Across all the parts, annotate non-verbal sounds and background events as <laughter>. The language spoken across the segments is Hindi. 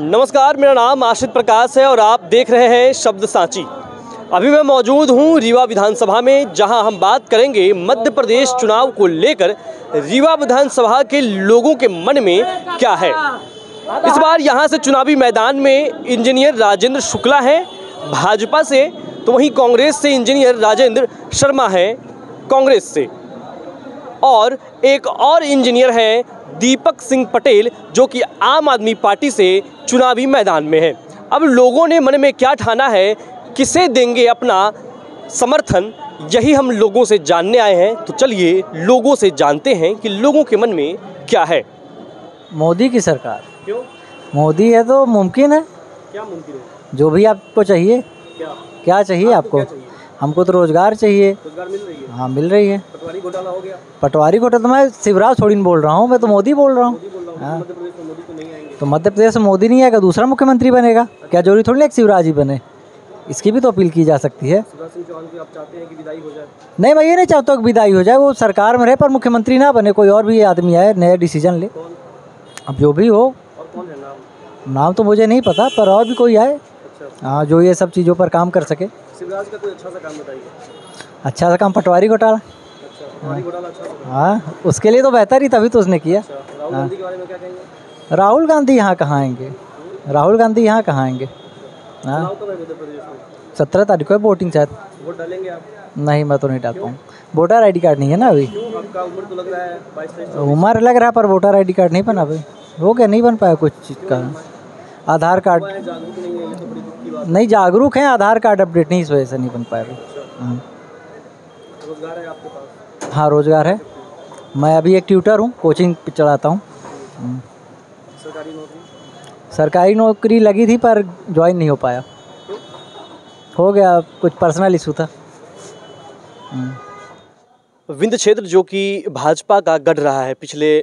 नमस्कार, मेरा नाम आशित प्रकाश है और आप देख रहे हैं शब्द सांची। अभी मैं मौजूद हूँ रीवा विधानसभा में, जहाँ हम बात करेंगे मध्य प्रदेश चुनाव को लेकर, रीवा विधानसभा के लोगों के मन में क्या है। इस बार यहाँ से चुनावी मैदान में इंजीनियर राजेंद्र शुक्ला हैं, भाजपा से तो वहीं कांग्रेस से इंजीनियर राजेंद्र शर्मा हैं, कांग्रेस से। और एक और इंजीनियर हैं दीपक सिंह पटेल जो कि आम आदमी पार्टी से चुनावी मैदान में हैं। अब लोगों ने मन में क्या ठाना है किसे देंगे अपना समर्थन यही हम लोगों से जानने आए हैं। तो चलिए लोगों से जानते हैं कि लोगों के मन में क्या है। मोदी की सरकार। क्यों? मोदी है तो मुमकिन है। क्या मुमकिन है? जो भी आपको चाहिए। क्या? क्या चाहिए आपको हमको तो रोज़गार चाहिए। रोज़गार मिल रही है? हाँ मिल रही है। पटवारी घोटाला हो गया। पटवारी कोटा तो मैं शिवराज थोड़ी बोल रहा हूँ मैं तो मोदी बोल रहा हूँ। हाँ। तो तो मध्य प्रदेश में मोदी नहीं आएगा दूसरा मुख्यमंत्री बनेगा। क्या ज़रूरी थोड़ी ना एक शिवराज ही बने? इसकी भी तो अपील की जा सकती है। नहीं मैं ये नहीं चाहता कि विदाई हो जाए वो सरकार में रहे पर मुख्यमंत्री ना बने कोई और भी आदमी आए नया डिसीज़न ले। अब जो भी हो। और कौन है नाम? नाम तो मुझे नहीं पता पर और भी कोई आए। हाँ जो ये सब चीज़ों पर काम कर सके। शिवराज का कोई अच्छा सा काम बताइए। अच्छा सा काम पटवारी घोटाला? अच्छा अच्छा हाँ उसके लिए तो बेहतर ही तभी तो उसने किया। अच्छा राहुल गांधी के बारे में क्या कहेंगे? राहुल गांधी यहाँ कहाँ आएँगे? राहुल गांधी यहाँ कहाँ आएँगे? हाँ। सत्रह तारीख को है वोटिंग शायद। वोट डालेंगे आप? नहीं मैं तो नहीं डाल पाऊँ वोटर आईडी कार्ड नहीं है ना अभी? उम्र तो लग रहा है उम्र लग रहा है पर वोटर आईडी कार्ड नहीं बना अभी। हो गया नहीं बन पाया कुछ चीज़ का। आधार कार्ड नहीं है जागरूक हैं आधार कार्ड अपडेट नहीं इस वजह से नहीं बन पाया अभी। हाँ। रोज़गार है आपके पास? हाँ रोज़गार है। मैं अभी एक ट्यूटर हूँ कोचिंग पे चलाता हूँ। हम्म। सरकारी नौकरी? सरकारी नौकरी लगी थी पर ज्वाइन नहीं हो पाया। हो गया कुछ पर्सनल इशू था। हम्म। विंध्य क्षेत्र जो कि भाजपा का गढ़ रहा है पिछले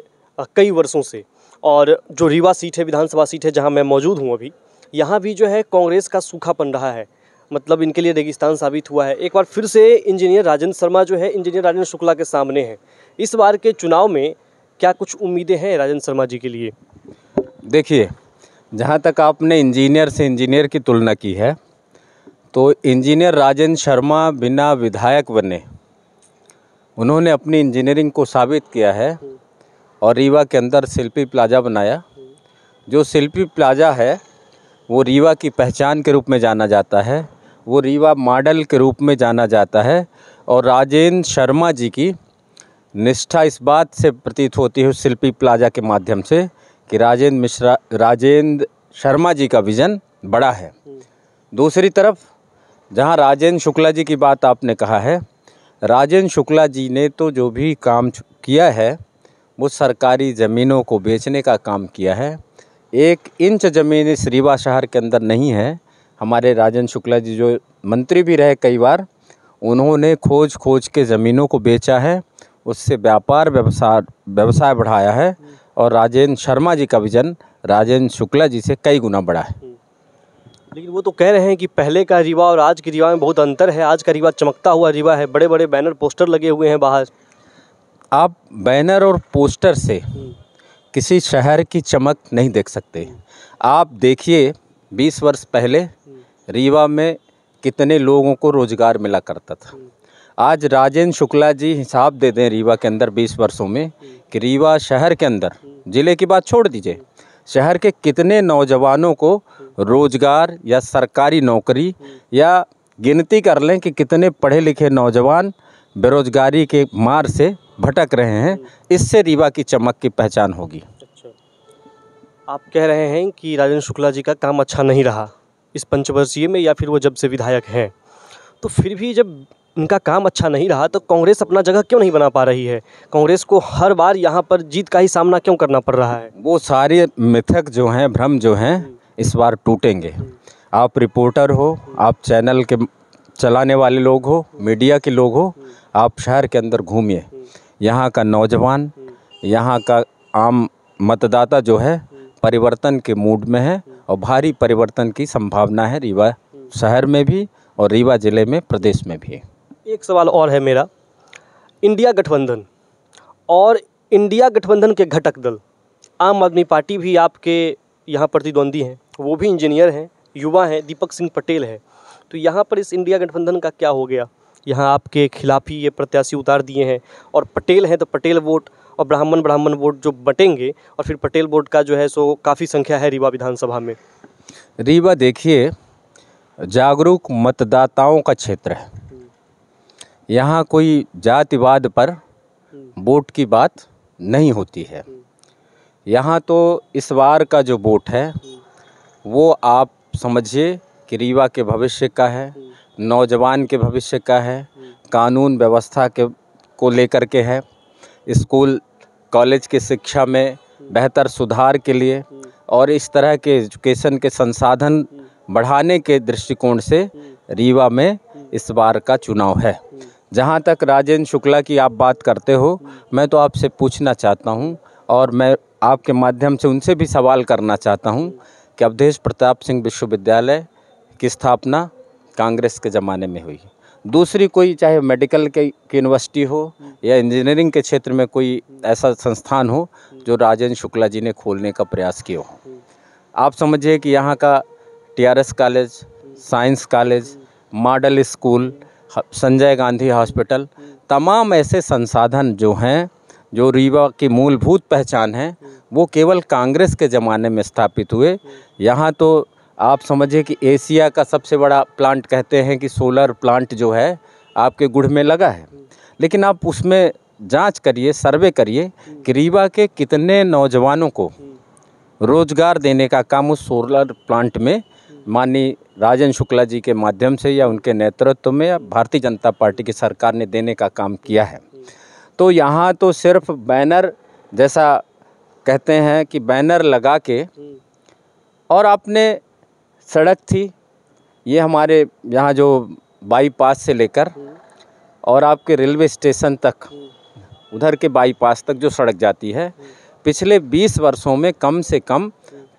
कई वर्षों से और जो रीवा सीट है विधानसभा सीट है जहाँ मैं मौजूद हूँ अभी यहाँ भी जो है कांग्रेस का सूखापन रहा है। मतलब इनके लिए रेगिस्तान साबित हुआ है। एक बार फिर से इंजीनियर राजेंद्र शर्मा जो है इंजीनियर राजेंद्र शुक्ला के सामने हैं। इस बार के चुनाव में क्या कुछ उम्मीदें हैं राजेंद्र शर्मा जी के लिए? देखिए, जहाँ तक आपने इंजीनियर से इंजीनियर की तुलना की है तो इंजीनियर राजेंद्र शर्मा बिना विधायक बने, उन्होंने अपनी इंजीनियरिंग को साबित किया है और रीवा के अंदर शिल्पी प्लाजा बनाया। जो शिल्पी प्लाजा है वो रीवा की पहचान के रूप में जाना जाता है, वो रीवा मॉडल के रूप में जाना जाता है और राजेंद्र शर्मा जी की निष्ठा इस बात से प्रतीत होती है शिल्पी प्लाजा के माध्यम से कि राजेंद्र मिश्रा, राजेंद्र शर्मा जी का विज़न बड़ा है। दूसरी तरफ़, जहाँ राजेंद्र शुक्ला जी की बात आपने कहा है, राजेंद्र शुक्ला जी ने तो जो भी काम किया है, वो सरकारी ज़मीनों को बेचने का काम किया है एक इंच ज़मीन इस रीवा शहर के अंदर नहीं है। हमारे राजेंद्र शुक्ला जी जो मंत्री भी रहे कई बार उन्होंने खोज खोज के ज़मीनों को बेचा है उससे व्यापार व्यवसाय व्यवसाय बढ़ाया है और राजेंद्र शर्मा जी का विजन राजेंद्र शुक्ला जी से कई गुना बड़ा है। लेकिन वो तो कह रहे हैं कि पहले का रीवा और आज के रीवा में बहुत अंतर है आज का रीवा चमकता हुआ रीवा है बड़े बड़े बैनर पोस्टर लगे हुए हैं बाहर। आप बैनर और पोस्टर से किसी शहर की चमक नहीं देख सकते। आप देखिए 20 वर्ष पहले रीवा में कितने लोगों को रोज़गार मिला करता था। आज राजेंद्र शुक्ला जी हिसाब दे दें रीवा के अंदर 20 वर्षों में कि रीवा शहर के अंदर, ज़िले की बात छोड़ दीजिए, शहर के कितने नौजवानों को रोज़गार या सरकारी नौकरी या गिनती कर लें कि कितने पढ़े लिखे नौजवान बेरोजगारी के मार से भटक रहे हैं इससे रीवा की चमक की पहचान होगी। अच्छा। आप कह रहे हैं कि राजेंद्र शुक्ला जी का काम अच्छा नहीं रहा इस पंचवर्षीय में या फिर वो जब से विधायक हैं तो फिर भी जब इनका काम अच्छा नहीं रहा तो कांग्रेस अपना जगह क्यों नहीं बना पा रही है? कांग्रेस को हर बार यहाँ पर जीत का ही सामना क्यों करना पड़ रहा है? वो सारे मिथक जो हैं भ्रम जो हैं इस बार टूटेंगे। आप रिपोर्टर हो आप चैनल के चलाने वाले लोग हो मीडिया के लोग हो आप शहर के अंदर घूमिए। यहाँ का नौजवान, यहाँ का आम मतदाता जो है, परिवर्तन के मूड में है और भारी परिवर्तन की संभावना है रीवा शहर में भी और रीवा ज़िले में, प्रदेश में भी। एक सवाल और है मेरा। इंडिया गठबंधन और इंडिया गठबंधन के घटक दल, आम आदमी पार्टी भी आपके यहाँ प्रतिद्वंदी हैं, वो भी इंजीनियर हैं, युवा हैं, दीपक सिंह पटेल है। तो यहाँ पर इस इंडिया गठबंधन का क्या हो गया? यहाँ आपके खिलाफ ही ये प्रत्याशी उतार दिए हैं और पटेल हैं तो पटेल वोट और ब्राह्मण ब्राह्मण वोट जो बटेंगे और फिर पटेल वोट का जो है सो काफ़ी संख्या है रीवा विधानसभा में। रीवा देखिए, जागरूक मतदाताओं का क्षेत्र है। यहाँ कोई जातिवाद पर वोट की बात नहीं होती है। यहाँ तो इस बार का जो वोट है, वो आप समझिए कि रीवा के भविष्य का है। नौजवान के भविष्य का है, कानून व्यवस्था के, को लेकर के है। स्कूल, कॉलेज की शिक्षा में बेहतर सुधार के लिए और इस तरह के एजुकेशन के संसाधन बढ़ाने के दृष्टिकोण से रीवा में इस बार का चुनाव है। जहाँ तक राजेंद्र शुक्ला की आप बात करते हो, मैं तो आपसे पूछना चाहता हूँ और मैं आपके माध्यम से उनसे भी सवाल करना चाहता हूँ कि अवधेश प्रताप सिंह विश्वविद्यालय की स्थापना कांग्रेस के ज़माने में हुई। दूसरी कोई, चाहे मेडिकल के यूनिवर्सिटी हो या इंजीनियरिंग के क्षेत्र में कोई ऐसा संस्थान हो जो राजेंद्र शुक्ला जी ने खोलने का प्रयास किया हो। आप समझिए कि यहाँ का TRS college, science college, model school Sanjay Gandhi hospital, तमाम ऐसे संसाधन जो हैं, जो रीवा की मूलभूत पहचान है, वो केवल कांग्रेस के ज़माने में स्थापित हुए। यहाँ तो आप समझिए कि एशिया का सबसे बड़ा प्लांट कहते हैं कि सोलर प्लांट जो है, आपके गुड़ में लगा है। लेकिन आप उसमें जाँच करिए सर्वे करिए कि रीवा के कितने नौजवानों को रोज़गार देने का काम उस सोलर प्लांट में माननीय राजन शुक्ला जी के माध्यम से या उनके नेतृत्व में या भारतीय जनता पार्टी की सरकार ने देने का काम किया है। तो यहाँ तो सिर्फ़ बैनर जैसा कहते हैं कि बैनर लगा के और आपने सड़क थी। ये हमारे यहाँ जो बाईपास से लेकर और आपके रेलवे स्टेशन तक, उधर के बाईपास तक जो सड़क जाती है, पिछले 20 वर्षों में कम से कम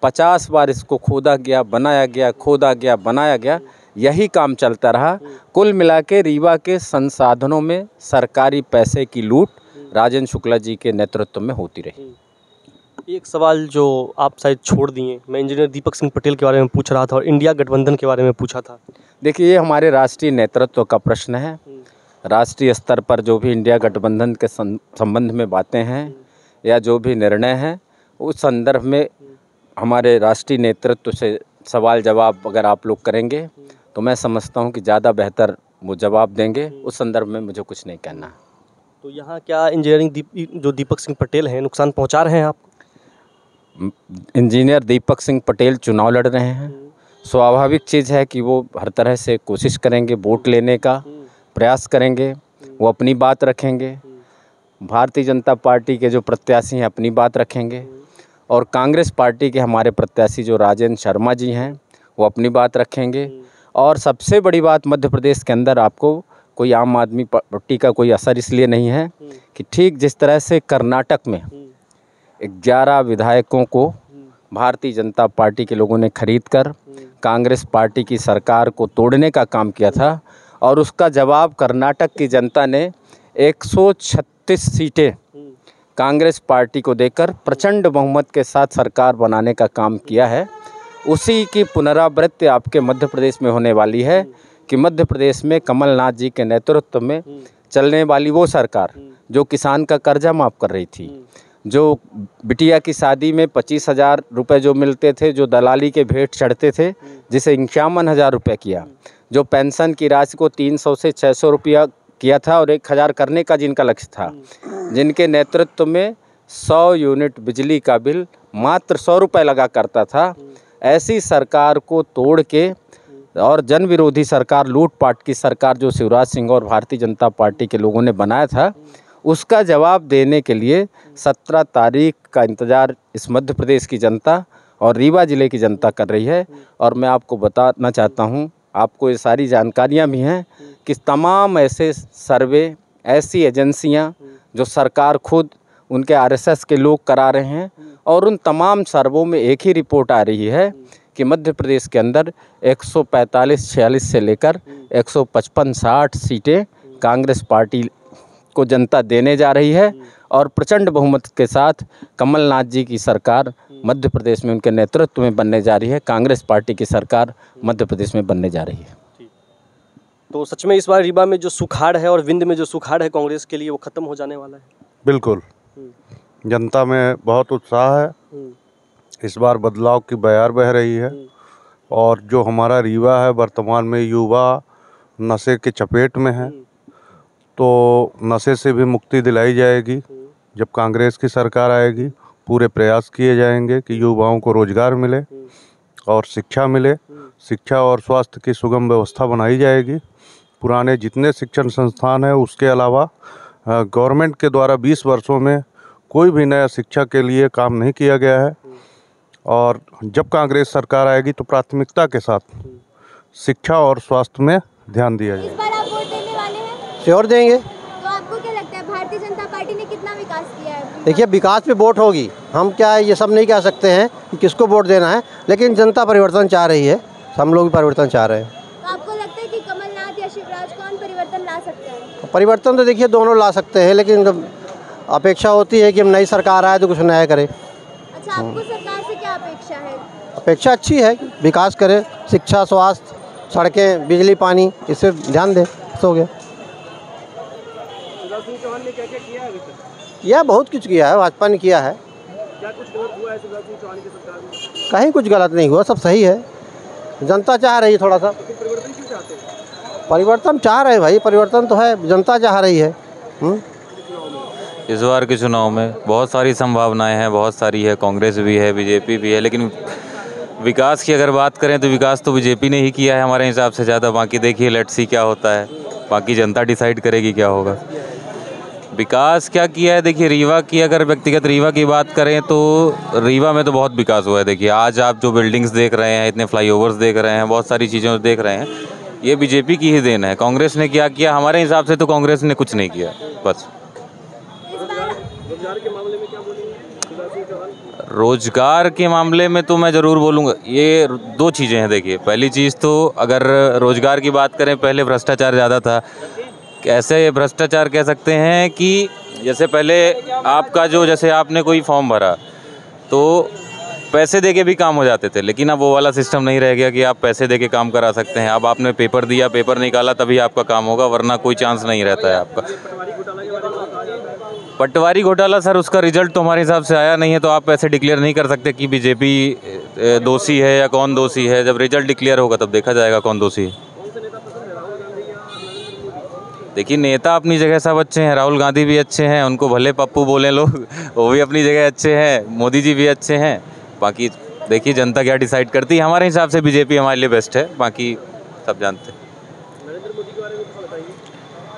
50 बार इसको खोदा गया, बनाया गया, खोदा गया, बनाया गया, यही काम चलता रहा। कुल मिला के रीवा के संसाधनों में सरकारी पैसे की लूट राजेंद्र शुक्ला जी के नेतृत्व में होती रही। एक सवाल जो आप शायद छोड़ दिए मैं इंजीनियर दीपक सिंह पटेल के बारे में पूछ रहा था और इंडिया गठबंधन के बारे में पूछा था। देखिए ये हमारे राष्ट्रीय नेतृत्व का प्रश्न है। राष्ट्रीय स्तर पर जो भी इंडिया गठबंधन के संबंध में बातें हैं या जो भी निर्णय हैं उस संदर्भ में हमारे राष्ट्रीय नेतृत्व से सवाल जवाब अगर आप लोग करेंगे तो मैं समझता हूँ कि ज़्यादा बेहतर वो जवाब देंगे। उस संदर्भ में मुझे कुछ नहीं कहना। तो यहाँ क्या इंजीनियरिंग दीप जो दीपक सिंह पटेल हैं नुकसान पहुँचा रहे हैं आप? इंजीनियर दीपक सिंह पटेल चुनाव लड़ रहे हैं। स्वाभाविक चीज़ है कि वो हर तरह से कोशिश करेंगे वोट लेने का, प्रयास करेंगे, वो अपनी बात रखेंगे। भारतीय जनता पार्टी के जो प्रत्याशी हैं अपनी बात रखेंगे। और कांग्रेस पार्टी के हमारे प्रत्याशी जो राजेंद्र शर्मा जी हैं, वो अपनी बात रखेंगे। और सबसे बड़ी बात मध्य प्रदेश के अंदर आपको कोई आम आदमी पार्टी का कोई असर इसलिए नहीं है कि ठीक जिस तरह से कर्नाटक में ग्यारह विधायकों को भारतीय जनता पार्टी के लोगों ने खरीद कर कांग्रेस पार्टी की सरकार को तोड़ने का काम किया था और उसका जवाब कर्नाटक की जनता ने 136 सीटें कांग्रेस पार्टी को देकर प्रचंड बहुमत के साथ सरकार बनाने का काम किया है। उसी की पुनरावृत्ति आपके मध्य प्रदेश में होने वाली है कि मध्य प्रदेश में कमलनाथ जी के नेतृत्व में चलने वाली वो सरकार जो किसान का कर्जा माफ़ कर रही थी। जो बिटिया की शादी में पच्चीस हज़ार रुपये जो मिलते थे, जो दलाली के भेंट चढ़ते थे, जिसे इक्यावन हज़ार रुपये किया। जो पेंशन की राशि को तीन सौ से छः सौ रुपया किया था और एक हज़ार करने का जिनका लक्ष्य था, जिनके नेतृत्व में सौ यूनिट बिजली का बिल मात्र सौ रुपये लगा करता था। ऐसी सरकार को तोड़ के और जन विरोधी सरकार, लूटपाट की सरकार जो शिवराज सिंह और भारतीय जनता पार्टी के लोगों ने बनाया था उसका जवाब देने के लिए सत्रह तारीख का इंतज़ार इस मध्य प्रदेश की जनता और रीवा ज़िले की जनता कर रही है। और मैं आपको बताना चाहता हूँ, आपको ये सारी जानकारियाँ भी हैं कि तमाम ऐसे सर्वे, ऐसी एजेंसियाँ जो सरकार खुद, उनके आरएसएस के लोग करा रहे हैं और उन तमाम सर्वों में एक ही रिपोर्ट आ रही है कि मध्य प्रदेश के अंदर 145 46 से लेकर 155 60 सीटें कांग्रेस पार्टी को जनता देने जा रही है और प्रचंड बहुमत के साथ कमलनाथ जी की सरकार मध्य प्रदेश में उनके नेतृत्व में बनने जा रही है। कांग्रेस पार्टी की सरकार मध्य प्रदेश में बनने जा रही है। तो सच में इस बार रीवा में जो सुखाड़ है और विंद में जो सुखाड़ है कांग्रेस के लिए वो खत्म हो जाने वाला है? बिल्कुल। जनता में बहुत उत्साह है। इस बार बदलाव की बयार बह रही है। और जो हमारा रीवा है वर्तमान में युवा नशे के चपेट में है। तो नशे से भी मुक्ति दिलाई जाएगी। जब कांग्रेस की सरकार आएगी, पूरे प्रयास किए जाएँगे कि युवाओं को रोज़गार मिले और शिक्षा मिले। शिक्षा और स्वास्थ्य की सुगम व्यवस्था बनाई जाएगी। पुराने जितने शिक्षण संस्थान हैं, उसके अलावा गवर्नमेंट के द्वारा 20 वर्षों में कोई भी नया शिक्षा के लिए काम नहीं किया गया है। और जब कांग्रेस सरकार आएगी तो प्राथमिकता के साथ शिक्षा और स्वास्थ्य में ध्यान दिया जाएगा। श्योर देंगे? तो आपको क्या लगता है भारतीय जनता पार्टी ने कितना विकास किया है? देखिए विकास पे वोट होगी। हम क्या है ये सब नहीं कह सकते हैं कि किसको वोट देना है लेकिन जनता परिवर्तन चाह रही है। हम लोग भी परिवर्तन चाह रहे हैं। तो आपको लगता है कि कमलनाथ या शिवराज कौन परिवर्तन ला सकते हैं? परिवर्तन तो देखिए दोनों ला सकते हैं लेकिन अपेक्षा होती है कि हम नई सरकार आए तो कुछ नया करे। अच्छा आपको सरकार से क्या अपेक्षा है? अपेक्षा अच्छी है विकास करे शिक्षा स्वास्थ्य सड़कें बिजली पानी इस ध्यान दें हो गया किया बहुत कुछ किया है भाजपा ने किया है। क्या कुछ हुआ कहीं कुछ गलत नहीं हुआ सब सही है। जनता चाह रही है थोड़ा सा। परिवर्तन चाह रहे भाई परिवर्तन तो है जनता चाह रही है। हम्म? इस बार के चुनाव में बहुत सारी संभावनाएँ हैं बहुत सारी है कांग्रेस भी है बीजेपी भी है लेकिन विकास की अगर बात करें तो विकास तो बीजेपी ने ही किया है हमारे हिसाब से ज़्यादा बाकी देखिए लेट्स सी क्या होता है। बाकी जनता डिसाइड करेगी क्या होगा। विकास क्या किया है? देखिए, रीवा की अगर व्यक्तिगत रीवा की बात करें तो रीवा में तो बहुत विकास हुआ है। देखिए, आज आप जो बिल्डिंग्स देख रहे हैं, इतने फ्लाईओवर्स देख रहे हैं, बहुत सारी चीज़ें देख रहे हैं, ये बीजेपी की ही देन है। कांग्रेस ने क्या किया? हमारे हिसाब से तो कांग्रेस ने कुछ नहीं किया, बस। रोज़गार के मामले में तो मैं ज़रूर बोलूँगा, ये दो चीज़ें हैं। देखिए, पहली चीज़ तो अगर रोज़गार की बात करें, पहले भ्रष्टाचार ज़्यादा था कैसे भ्रष्टाचार कह सकते हैं कि जैसे पहले आपका जो, जैसे आपने कोई फॉर्म भरा तो पैसे दे के भी काम हो जाते थे, लेकिन अब वो वाला सिस्टम नहीं रह गया कि आप पैसे दे के काम करा सकते हैं। अब आपने पेपर दिया, पेपर निकाला, तभी आपका काम होगा, वरना कोई चांस नहीं रहता है आपका। पटवारी घोटाला, सर, उसका रिज़ल्ट तो हमारे हिसाब से आया नहीं है तो आप ऐसे डिक्लेयर नहीं कर सकते कि बीजेपी दोषी है या कौन दोषी है। जब रिज़ल्ट डिक्लेयर होगा, तब देखा जाएगा कौन दोषी है। देखिए, नेता अपनी जगह सब अच्छे हैं, राहुल गांधी भी अच्छे हैं, उनको भले पप्पू बोले लोग, <laughs> वो भी अपनी जगह अच्छे हैं, मोदी जी भी अच्छे हैं। बाकी देखिए, जनता क्या डिसाइड करती है, हमारे हिसाब से बीजेपी हमारे लिए बेस्ट है, बाकी सब जानते हैं।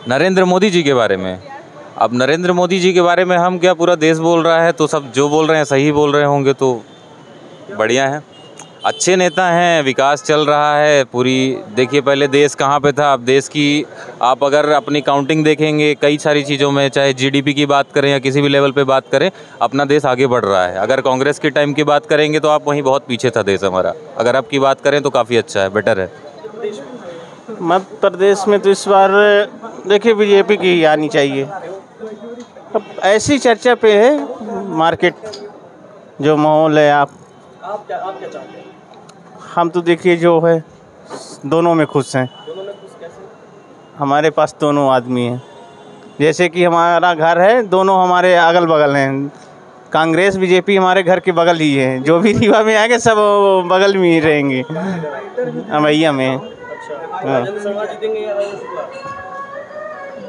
नरेंद्र मोदी जी के बारे में? अब नरेंद्र मोदी जी के बारे में हम क्या पूरा देश बोल रहा है तो सब जो बोल रहे हैं, सही बोल रहे होंगे तो बढ़िया है। अच्छे नेता हैं विकास चल रहा है पूरी देखिए पहले देश कहाँ पे था अब देश की आप अगर अपनी काउंटिंग देखेंगे कई सारी चीज़ों में चाहे जीडीपी की बात करें या किसी भी लेवल पे बात करें अपना देश आगे बढ़ रहा है। अगर कांग्रेस के टाइम की बात करेंगे तो आप वहीं बहुत पीछे था देश हमारा। अगर आपकी बात करें तो काफ़ी अच्छा है बेटर है। मध्य प्रदेश में तो इस बार देखिए बीजेपी की ही आनी चाहिए। अब ऐसी चर्चा पे है मार्केट जो माहौल है आप। हम तो देखिए जो है दोनों में खुश हैं। हमारे पास दोनों आदमी हैं। जैसे कि हमारा घर है दोनों हमारे अगल बगल हैं। कांग्रेस बीजेपी हमारे घर के बगल ही है। जो भी रीवा में आएँगे सब बगल में ही रहेंगे। अमैया में हाँ।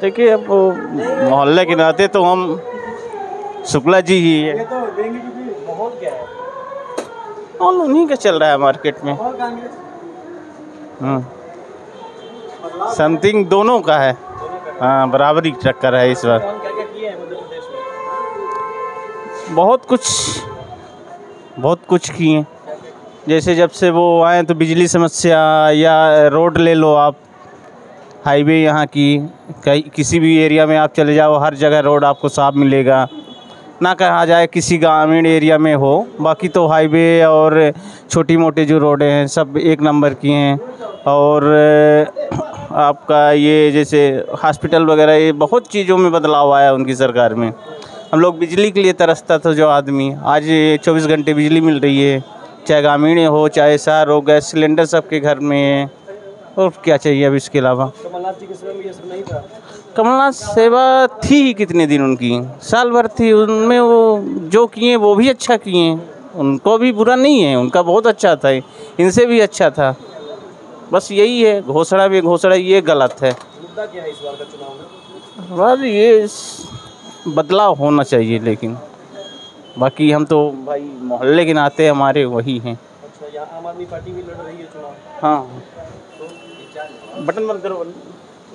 देखिए अब मोहल्ले के नाते तो हम शुक्ला जी ही है। और उन्हीं का चल रहा है मार्केट में? समथिंग दोनों का है। हाँ बराबरी टक्कर है इस बार। बहुत कुछ बहुत कुछ किए। जैसे जब से वो आए तो बिजली समस्या या रोड ले लो आप। हाईवे यहाँ की, कहीं किसी भी एरिया में आप चले जाओ, हर जगह रोड आपको साफ़ मिलेगा। ना कहा जाए किसी ग्रामीण एरिया में हो, बाकी तो हाईवे और छोटी मोटी जो रोडें हैं, सब एक नंबर की हैं। और आपका ये जैसे हॉस्पिटल वगैरह, ये बहुत चीज़ों में बदलाव आया उनकी सरकार में। हम लोग बिजली के लिए तरसता था जो आदमी, आज चौबीस घंटे बिजली मिल रही है। चाहे ग्रामीण हो, चाहे शहर हो, गैस सिलेंडर सबके घर में है। और क्या चाहिए अब इसके अलावा? कमलनाथ जी के समय में ये सब नहीं था कमलनाथ सेवा थी ही कितने दिन उनकी? साल भर थी। उनमें वो जो किए वो भी अच्छा किए। उनको भी बुरा नहीं है उनका बहुत अच्छा था। इनसे भी अच्छा था। बस यही है घोषणा में घोषणा ये गलत है। मुद्दा क्या है इस बार का चुनाव में? बस ये बदलाव होना चाहिए लेकिन बाकी हम तो भाई मोहल्ले के नाते हमारे वही हैं। अच्छा यहाँ आम आदमी पार्टी भी लड़ रही है चुनाव। हाँ? बटन बंद करो।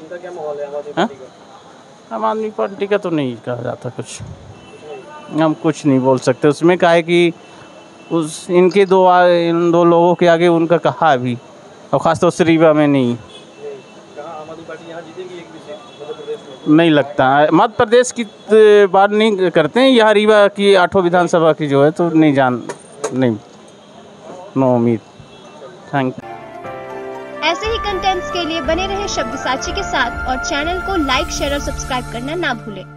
इनका क्या माहौल है? आम आदमी हाँ? पार्टी का? आम आदमी पार्टी का तो नहीं कहा जाता कुछ। हम कुछ नहीं बोल सकते। उसमें कहा है कि उस इनके दो आ, इन दो लोगों के आगे उनका कहा अभी। और ख़ासतौर से रीवा में नहीं। नहीं लगता। मध्य प्रदेश की बात नहीं करते हैं। यहाँ रीवा की आठों विधानसभा की जो है तो नहीं जान नहीं। नो उम्मीद। Thank you. कंटेंट्स के लिए बने रहे शब्द साची के साथ और चैनल को लाइक शेयर और सब्सक्राइब करना ना भूलें।